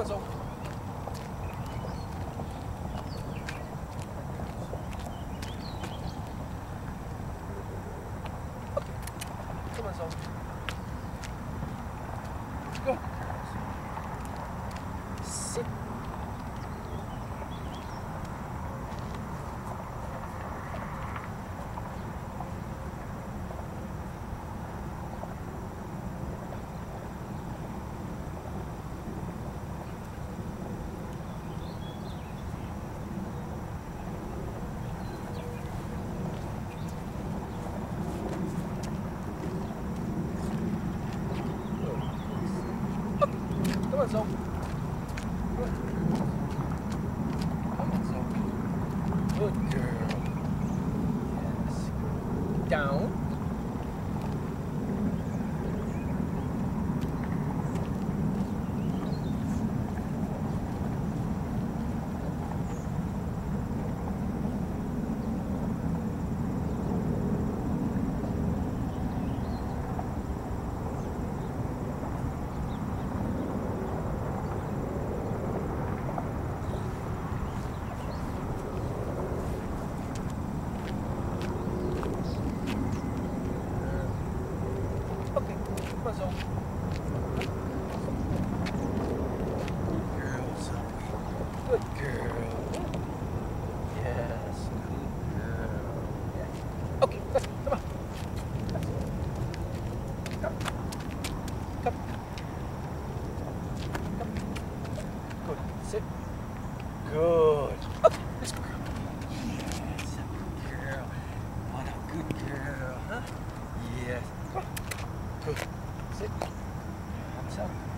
거죠. 그러면서. On. Come on, Zoey. Good girl. Yes. Down. Okay. Come on, Zoey. Good girl, Zoey. Good girl. Yes. Good girl. Yeah. Okay. Let's come on. Let's Come. Come. Come. Good. Sit. Good. Okay. Let's go. Yes. Good girl. What a good girl, huh? Yes. Good. Sit. Hands up.